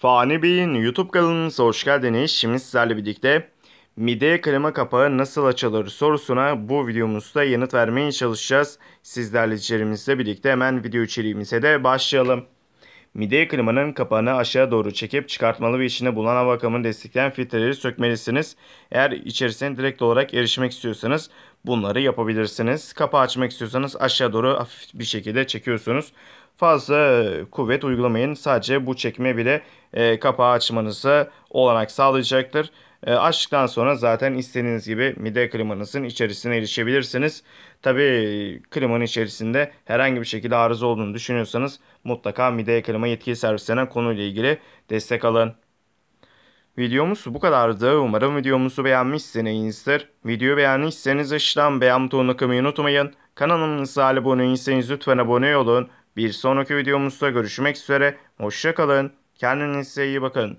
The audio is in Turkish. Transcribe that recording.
Fani Bey'in YouTube kanalımıza hoş geldiniz. Şimdi sizlerle birlikte mide klima kapağı nasıl açılır sorusuna bu videomuzda yanıt vermeye çalışacağız. Sizlerle içerimizle birlikte hemen video içeriğimize de başlayalım. Mide klimanın kapağını aşağı doğru çekip çıkartmalı ve içinde bulunan hava akımını destekleyen filtreleri sökmelisiniz. Eğer içerisine direkt olarak erişmek istiyorsanız bunları yapabilirsiniz. Kapağı açmak istiyorsanız aşağı doğru hafif bir şekilde çekiyorsunuz. Fazla kuvvet uygulamayın. Sadece bu çekme bile e, kapağı açmanıza olanak sağlayacaktır. E, açtıktan sonra zaten istediğiniz gibi mide klimanızın içerisine erişebilirsiniz. Tabi klimanın içerisinde herhangi bir şekilde arıza olduğunu düşünüyorsanız mutlaka mide klima yetkili servislerine konuyla ilgili destek alın. Videomuz bu kadardı. Umarım videomuzu beğenmişsinizdir. Videoyu beğendiyseniz aşağıdan beğen butonuna kılmayı unutmayın. Kanalımıza abone değilseniz lütfen abone olun. Bir sonraki videomuzda görüşmek üzere. Hoşçakalın. Kendinize iyi bakın.